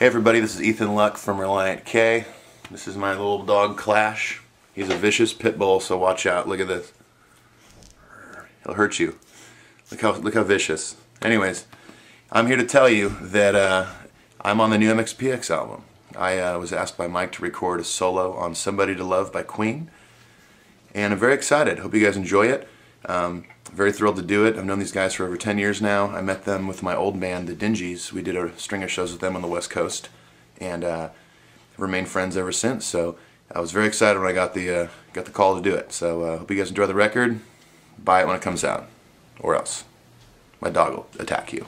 Hey everybody, this is Ethan Luck from Relient K. This is my little dog Clash. He's a vicious pit bull, so watch out. Look at this. He'll hurt you. Look how look how vicious. Anyways, I'm here to tell you that uh, I'm on the new MXPX album. I uh, was asked by Mike to record a solo on Somebody to Love by Queen, and I'm very excited. Hope you guys enjoy it. Um, very thrilled to do it. I've known these guys for over 10 years now. I met them with my old band, the Dingees. We did a string of shows with them on the West Coast, and uh, remained friends ever since. So I was very excited when I got the uh, got the call to do it. So uh, hope you guys enjoy the record. Buy it when it comes out, or else my dog will attack you.